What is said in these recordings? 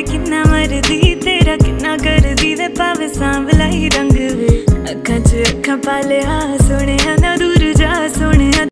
ਹੋਵੇ ਕਿੰਨਾ ਮਰਦੀ, ਤੇਰਾ ਕਿੰਨਾ ਕਰਦੀ ਵੇ ਪਾਵੇ ਸਾਂਵਲਾ ਹੀ ਰੰਗ ਵੇ। ਅੱਖਾਂ 'ਚ ਅੱਖਾਂ ਪਾ ਲਿਆ, ਸੋਹਣਿਆ ਨਾ ਦੂਰ ਜਾ, ਸੋਹਣਿਆ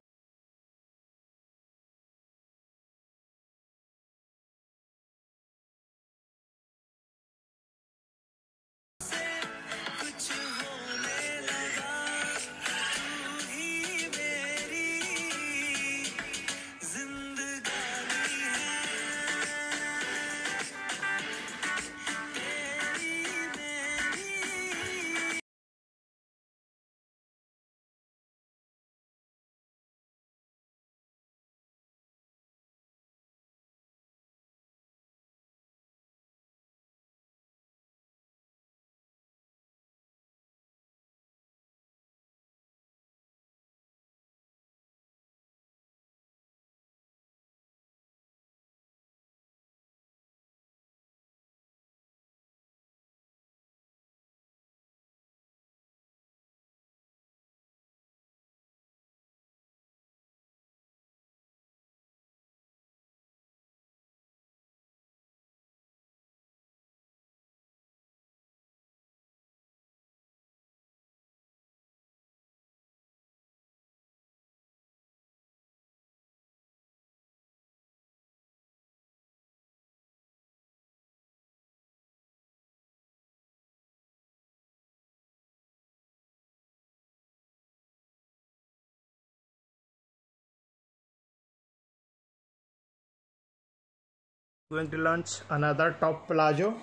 going to launch another top palazzo.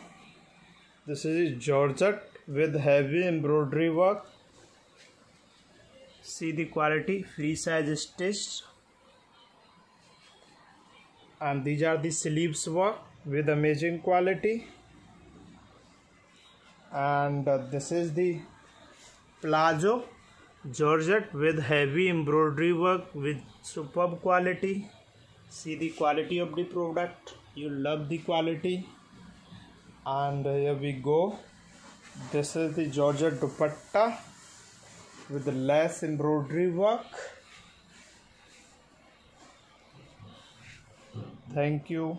This is georgette with heavy embroidery work. See the quality free size stitch. And these are the sleeves work with amazing quality. And uh, this is the palazzo. Georgette with heavy embroidery work with superb quality. See the quality of the product you love the quality. And here we go. This is the georgette dupatta with the lace embroidery work. Thank you